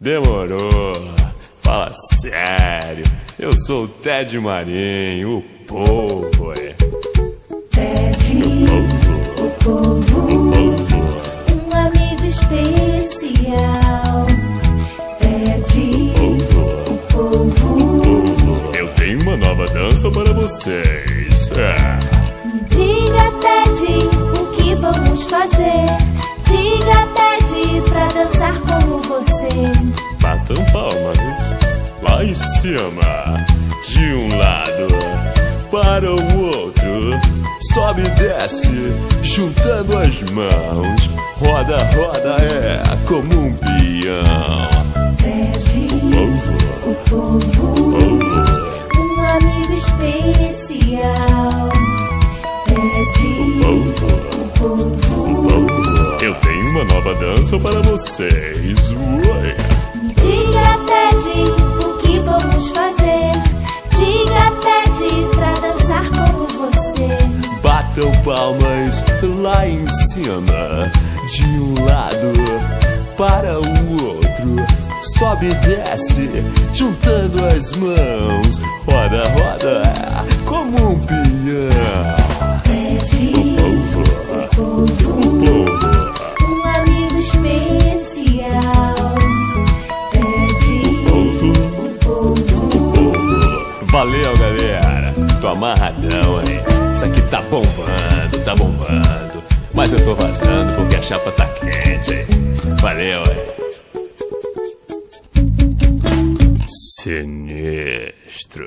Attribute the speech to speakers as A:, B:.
A: Demorou. Fala sério. Eu sou o Ted Marinho, o povo, é.
B: Ted,
A: O
B: o povo,
A: povo.
B: um amigo especial. Ted,
A: Povo.
B: o povo,
A: Povo. Eu tenho uma nova dança para vocês. É.
B: me diga, Ted,
A: cima, de um lado para o outro. Sobe e desce, juntando as mãos. Roda, roda, é como um peão.
B: Ted,
A: Povo,
B: o povo,
A: povo,
B: um amigo especial. Ted,
A: povo,
B: o povo.
A: povo. Eu tenho uma nova dança para vocês. Oi.
B: Me diga, Ted,
A: palmas lá em cima, de um lado para o outro. Sobe e desce, juntando as mãos. Roda, roda, como um peão. O povo,
B: o povo,
A: o
B: um amigo especial. Ted,
A: povo,
B: o povo,
A: povo. Valeu, galera. Tô amarradão, hein? Isso aqui tá bombando, tá bombando. Mas eu tô vazando porque a chapa tá quente, hein? Valeu, hein? Sinistro.